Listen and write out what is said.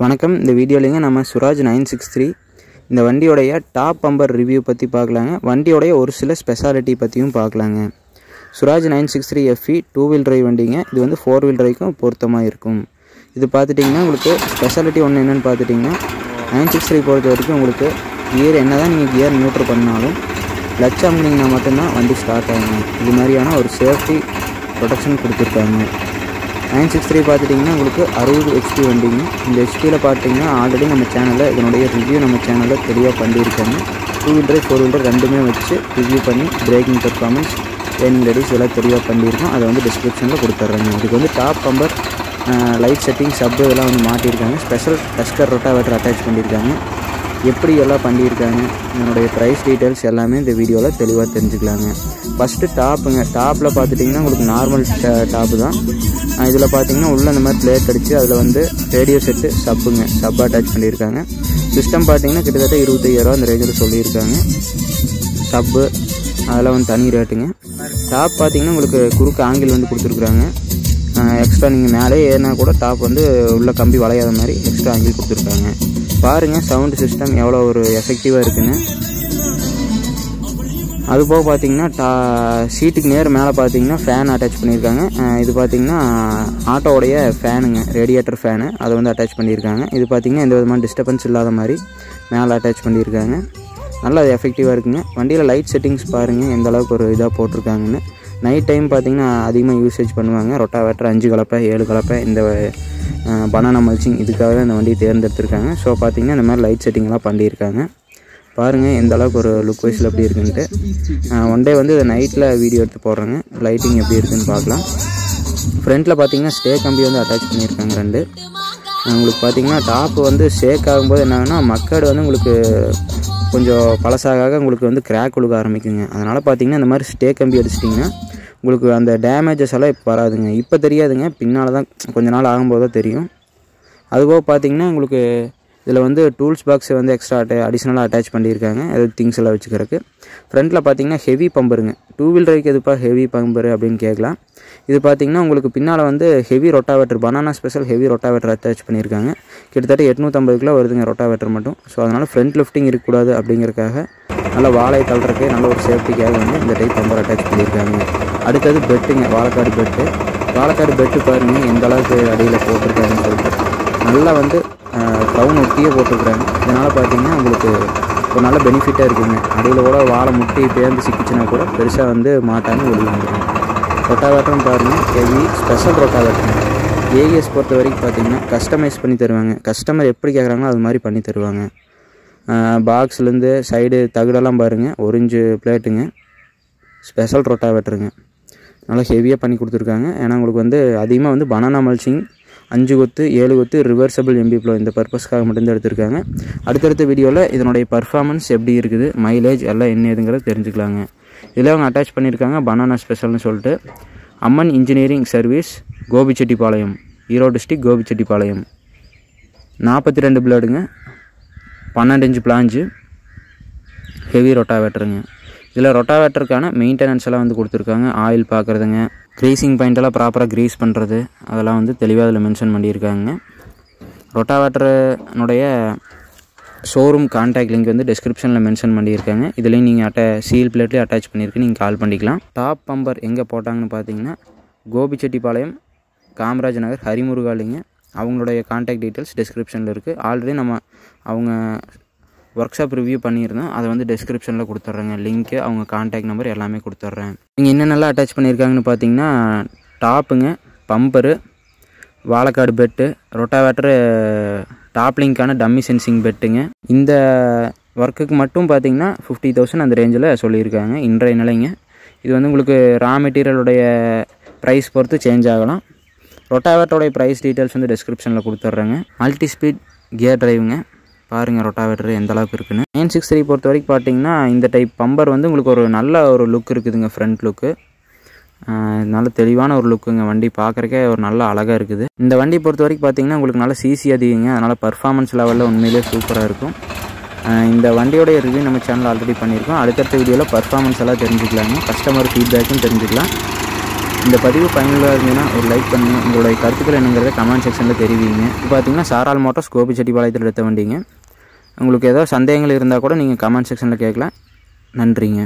வணக்கம். இந்த வீடியோலேங்க நம்ம சுராஜ் நைன் சிக்ஸ் த்ரீ. இந்த வண்டியோடைய டாப் பம்பர் ரிவ்யூ பற்றி பார்க்கலாங்க வண்டியோடைய ஒரு சில ஸ்பெஷாலிட்டி பற்றியும் பார்க்கலாங்க Swaraj nine six three F E two wheel drive வண்டிங்க. இது வந்து ஃபோர் வீல் ட்ரைவ்க்கும் பொருத்தமாக இருக்கும். இது பார்த்துட்டிங்கன்னா உங்களுக்கு ஸ்பெஷாலிட்டி ஒன்று என்னென்னு பார்த்துட்டிங்கன்னா நைன் சிக்ஸ் த்ரீ பொறுத்த வரைக்கும் உங்களுக்கு கியர் என்ன தான் நீங்கள் கியர் நியூட்ரு பண்ணாலும் லட்சம் அமுனிங்கன்னா மட்டும்தான் வண்டி ஸ்டார்ட் ஆகுங்க. இது மாதிரியான ஒரு சேஃப்டி ப்ரொடெக்ஷன் கொடுத்துருக்காங்க. நைன் சிக்ஸ் த்ரீ பார்த்துட்டிங்கன்னா உங்களுக்கு அறுபது ஹெச்பி வண்டிங்க. இந்த ஹெச்பியில் பார்த்தீங்கன்னா ஆல்ரெடி நம்ம சேனலில் இதனுடைய ரிவ்யூ நம்ம சேனலில் தெளிவாக பண்ணியிருக்காங்க. டூ வீலர் ஃபோர் வீலர் ரெண்டுமே வச்சு ரிவ்யூ பண்ணி பிரேக்கிங் பர்ஃபார்மன்ஸ் ட்ரைனிங் ரெடிஸ் எல்லாம் தெளிவாக பண்ணியிருக்கோம். அதை வந்து டிஸ்கிரிப்ஷனில் கொடுத்துட்றாங்க. இதுக்கு வந்து டாப் பம்பர் லைட் செட்டிங் சப்பு இதெல்லாம் வந்து மாட்டியிருக்காங்க. ஸ்பெஷல் டஸ்கர் ரொட்டாவேட்டர் அட்டாச் பண்ணியிருக்காங்க. எப்படி எல்லாம் பண்ணியிருக்காங்க என்னுடைய ப்ரைஸ் டீட்டெயில்ஸ் எல்லாமே இந்த வீடியோவில் தெளிவாக தெரிஞ்சுக்கலாங்க. ஃபஸ்ட்டு டாப்புங்க டாப்பில் பார்த்துட்டிங்கன்னா உங்களுக்கு நார்மல் டாப்பு தான். இதில் பார்த்தீங்கன்னா உள்ளே இந்த மாதிரி பிளேட் அடித்து அதில் வந்து ரேடியோ செட்டு சப்புங்க சப் அட்டாச் பண்ணியிருக்காங்க. சிஸ்டம் பார்த்தீங்கன்னா கிட்டத்தட்ட இருபத்தையாயிரம் அந்த ரேஞ்சில் சொல்லியிருக்காங்க. சப்பு அதெல்லாம் வந்து தனி ரேட்டுங்க டாப் பார்த்தீங்கன்னா உங்களுக்கு குறுக்கு ஆங்கிள் வந்து கொடுத்துருக்குறாங்க. எக்ஸ்ட்ரா நீங்கள் மேலே ஏறினா கூட டாப் வந்து உள்ள கம்பி வளையாத மாதிரி எக்ஸ்ட்ரா ஆங்கிள் கொடுத்துருக்காங்க. பாருங்கள் சவுண்டு சிஸ்டம் எவ்வளோ ஒரு எஃபெக்டிவாக இருக்குன்னு. அது போக பார்த்தீங்கன்னா டா சீட்டுக்கு நேர் மேலே பார்த்தீங்கன்னா ஃபேன் அட்டாச் பண்ணியிருக்காங்க. இது பார்த்தீங்கன்னா ஆட்டோடைய ஃபேனுங்க ரேடியேட்டர் ஃபேனு அதை வந்து அட்டாச் பண்ணியிருக்காங்க. இது பார்த்தீங்கன்னா எந்த விதமான டிஸ்டர்பன்ஸ் இல்லாத மாதிரி மேலே அட்டாச் பண்ணியிருக்காங்க. நல்லா அது எஃபெக்டிவாக இருக்குங்க. வண்டியில் லைட் செட்டிங்ஸ் பாருங்கள் எந்த அளவுக்கு ஒரு இதாக போட்டிருக்காங்கன்னு. நைட் டைம் பார்த்தீங்கன்னா அதிகமாக யூசேஜ் பண்ணுவாங்க. ரொட்டாவேட்டர் அஞ்சு கலப்பை ஏழு கலப்பை இந்த பனானா மல்ச்சிங் இதுக்காக தான் இந்த வண்டியை தேர்ந்தெடுத்திருக்காங்க. ஸோ பார்த்தீங்கன்னா இந்த மாதிரி லைட் செட்டிங்லாம் பண்ணியிருக்காங்க. பாருங்கள் எந்த அளவுக்கு ஒரு லுக் வைஸில் எப்படி இருக்குன்ட்டு. ஒன் டே வந்து இதை நைட்டில் வீடியோ எடுத்து போடுறேங்க. லைட்டிங் எப்படி இருக்குன்னு பார்க்கலாம். ஃப்ரண்ட்டில் பார்த்தீங்கன்னா ஸ்டே கம்பி வந்து அட்டாச் பண்ணியிருக்காங்க ரெண்டு. உங்களுக்கு பார்த்தீங்கன்னா டாப்பு வந்து ஷேக் ஆகும்போது என்னன்னா மக்காடு வந்து உங்களுக்கு கொஞ்சம் பழசாக உங்களுக்கு வந்து கிராக் கொடுக்க ஆரம்பிக்குங்க. அதனால் பார்த்தீங்கன்னா இந்த மாதிரி ஸ்டே கம்பி அடிச்சிட்டிங்கன்னா உங்களுக்கு அந்த டேமேஜஸ் எல்லாம் இப்போ வராதுங்க. இப்போ தெரியாதுங்க. பின்னால் தான் கொஞ்ச நாள் ஆகும்போது தான் தெரியும். அதுபோக பார்த்தீங்கன்னா உங்களுக்கு இதில் வந்து டூல்ஸ் பாக்ஸ் வந்து எக்ஸ்ட்ரா அட்டை அடிஷ்னலாக அட்டாச் பண்ணியிருக்காங்க. அது திங்ஸ் எல்லாம் வச்சுக்கிறதுக்கு. ஃப்ரண்ட்டில் பார்த்தீங்கன்னா ஹெவி பம்பருங்க டூ வீல் ரைக்கு எதுப்பா ஹெவி பம்பரு அப்படின்னு கேட்கலாம். இது பார்த்தீங்கன்னா உங்களுக்கு பின்னால் வந்து heavy rotavator banana special heavy rotavator attach பண்ணியிருக்காங்க. கிட்டத்தட்ட எட்நூற்றம்பது கிலோ வருதுங்க ரொட்டாவேட்டர் மட்டும். ஸோ அதனால் ஃப்ரண்ட் லிஃப்டிங் இருக்கக்கூடாது அப்படிங்கிறக்காக நல்ல வாழை தள்ளுறதுக்கு நல்ல ஒரு சேஃப்டிக்காக வந்து இந்த டைப் பம்பர் அட்டாச் பண்ணியிருக்காங்க. அடுத்தது பெட்டுங்க வாழைக்காடு பெட்டு வாழைக்காடு பெட்டு பாருங்கள் எந்த அளவுக்கு அடியில் போட்டிருக்காருன்னு சொல்லிட்டு. நல்லா வந்து க்ரௌன் ஒட்டியே போட்டிருக்குறாங்க இதனால் பார்த்தீங்கன்னா உங்களுக்கு ஒரு நல்ல பெனிஃபிட்டாக இருக்குங்க. அடியில் கூட வாழை முட்டி பேர்ந்து சிக்கிச்சுன்னா கூட பெருசாக வந்து மாட்டாமல் வெளியே ரொட்டாவேட்டரும் பாருங்கள் ஹெவி ஸ்பெஷல் ரொட்டாவேட்டர் ஏஎஸ் பொறுத்த வரைக்கும் பார்த்தீங்கன்னா கஸ்டமைஸ் பண்ணி தருவாங்க. கஸ்டமர் எப்படி கேட்குறாங்களோ அது மாதிரி பண்ணி தருவாங்க. பாக்ஸ்லேருந்து சைடு தகுடெல்லாம் பாருங்கள் ஒரிஞ்சு பிளேட்டுங்க ஸ்பெஷல் ரொட்டாவேட்டருங்க நல்லா ஹெவியாக பண்ணி கொடுத்துருக்காங்க. ஏன்னா உங்களுக்கு வந்து அதிகமாக வந்து பனானா மல்ச்சிங் அஞ்சு கொத்து ஏழு கொத்து ரிவர்சபிள் எம்பி ப்ளோ இந்த பர்பஸ்க்காக மட்டும்தான் எடுத்திருக்காங்க. அடுத்தடுத்த வீடியோவில் இதனுடைய பர்ஃபார்மன்ஸ் எப்படி இருக்குது மைலேஜ் எல்லாம் என்ன ஏதுங்கிறத தெரிஞ்சுக்கலாங்க. இதில் அவங்க அட்டாச் பண்ணியிருக்காங்க பனானா ஸ்பெஷல்னு சொல்லிட்டு. Amman engineering service Gobichettipalayam Erode district Gobichettipalayam. நாற்பத்தி ரெண்டு பிளேடுங்க பன்னெண்டு இன்ச்சு பிளாஞ்சு ஹெவி ரொட்டாவேட்டருங்க இதில் ரொட்டாவேட்டருக்கான மெயின்டெனன்ஸ் எல்லாம் வந்து கொடுத்துருக்காங்க. ஆயில் பார்க்குறதுங்க க்ரீசிங் பாயிண்டெல்லாம் ப்ராப்பராக க்ரீஸ் பண்ணுறது அதெல்லாம் வந்து தெளிவாக அதில் மென்ஷன் பண்ணியிருக்காங்க. ரொட்டாவேட்டருனுடைய ஷோரூம் கான்டாக்ட் லிங்க் வந்து டிஸ்கிரிப்ஷனில் மென்ஷன் பண்ணியிருக்காங்க. இதுலேயும் நீங்கள் அட்ட சீல் பிளேட்லேயும் அட்டாச் பண்ணியிருக்கு. நீங்கள் கால் பண்ணிக்கலாம். டாப் பம்பர் எங்கே போட்டாங்கன்னு பார்த்தீங்கன்னா கோபிச்செட்டிப்பாளையம் காமராஜ் நகர் ஹரிமுருகாலிங்க. அவங்களுடைய கான்டாக்ட் டீட்டெயில்ஸ் டிஸ்கிரிப்ஷனில் இருக்குது ஆல்ரெடி நம்ம அவங்க ஒர்க் ஷாப் ரிவ்யூ பண்ணியிருந்தோம். அதை வந்து டிஸ்கிரிப்ஷனில் கொடுத்துட்றேங்க. லிங்க்கு அவங்க கான்டாக்ட் நம்பர் எல்லாமே கொடுத்துட்றேன். நீங்கள் என்னென்னலாம் அட்டாச் பண்ணியிருக்காங்கன்னு பார்த்தீங்கன்னா டாப்புங்க பம்பரு வாழக்காடு பெட்டு ரொட்டாவேட்டரு டாப்லிங்க்கான டம்மி சென்சிங் பெட்டுங்க இந்த ஒர்க்குக்கு மட்டும் பார்த்தீங்கன்னா ஃபிஃப்டி தௌசண்ட் அந்த ரேஞ்சில் சொல்லியிருக்காங்க. இன்றைய நிலைங்க. இது வந்து உங்களுக்கு ரா மெட்டீரியலுடைய ப்ரைஸ் பொறுத்து சேஞ்ச் ஆகலாம். ரொட்டாவேட்டோடைய ப்ரைஸ் டீட்டெயில்ஸ் வந்து டிஸ்கிரிப்ஷனில் கொடுத்துட்றேங்க. மல்டி ஸ்பீட் கியர் டிரைவுங்க பாருங்கள் ரொட்டாவேட்டர் எந்த அளவுக்கு இருக்குன்னு. நைன் சிக்ஸ் த்ரீ பொறுத்த வரைக்கும் பார்த்தீங்கன்னா இந்த டைப் பம்பர் வந்து உங்களுக்கு ஒரு நல்ல ஒரு லுக் இருக்குதுங்க ஃப்ரண்ட் லுக்கு நல்ல தெளிவான ஒரு லுக்குங்க வண்டி பார்க்குறக்கே ஒரு நல்ல அழகாக இருக்குது. இந்த வண்டி பொறுத்த வரைக்கும் பார்த்தீங்கன்னா உங்களுக்கு நல்ல சிசி அதிகங்க அதனால் பர்ஃபார்மன்ஸ் லெவலில் உண்மையிலே சூப்பராக இருக்கும். இந்த வண்டியோடைய ரிவ்யூ நம்ம சேனல் ஆல்ரெடி பண்ணியிருக்கோம். அடுத்தடுத்த வீடியோவில் பர்ஃபார்மன்ஸ் எல்லாம் தெரிஞ்சுக்கலாங்க. கஸ்டமர் ஃபீட்பேக்கும் தெரிஞ்சுக்கலாம். இந்த பதிவு பயனுள்ளதாக இருந்ததுன்னா ஒரு லைக் பண்ணுங்கள் உங்களுடைய கருத்துக்கள் என்னங்கிறத கமெண்ட் செக்ஷனில் தெரிவிங்க. இப்போ பார்த்தீங்கன்னா சாரால் மோட்டார்ஸ் கோபிச்செட்டிப்பாளையத்தில் எடுத்த வண்டிங்க. உங்களுக்கு ஏதோ சந்தேகங்கள் இருந்தால் கூட நீங்கள் கமெண்ட் செக்ஷனில் கேட்கலாம். நன்றிங்க.